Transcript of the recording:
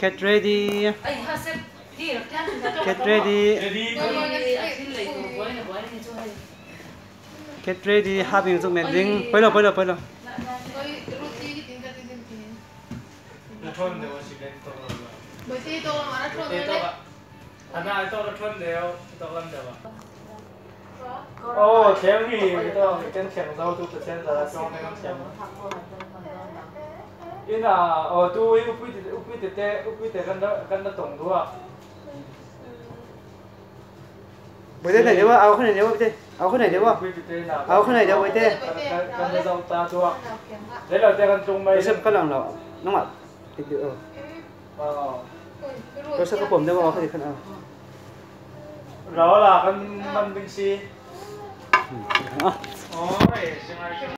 get ready get ready này, này get ready having zoom meeting bây giờ bây giờ bây giờ. Bởi thế tôi mà trộn Thế rồi to đấy. Anh ai to nó thôn đều, to lắm đều. Có. Ồ, thì to phải chân chèn rau tu percent là cho nên con chèn. Yên là ờ tu ấy upi tê tê upi tê gần đó gần đó tổng thua bây giờ này nếu mà áo cái này nếu mà tê? Áo cái này nếu mà áo cái này nếu mà tê? Gần đó dòng ta thua đấy là tê gần trung mây xem các lòng nào? Nó ngọt thì được rồi sao có phẩm đâu mà không thể khăn nào đó là con văn binh si. Ừ, Ôi,